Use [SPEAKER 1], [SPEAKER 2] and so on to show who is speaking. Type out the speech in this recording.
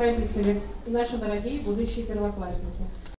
[SPEAKER 1] родители и наши дорогие будущие первоклассники.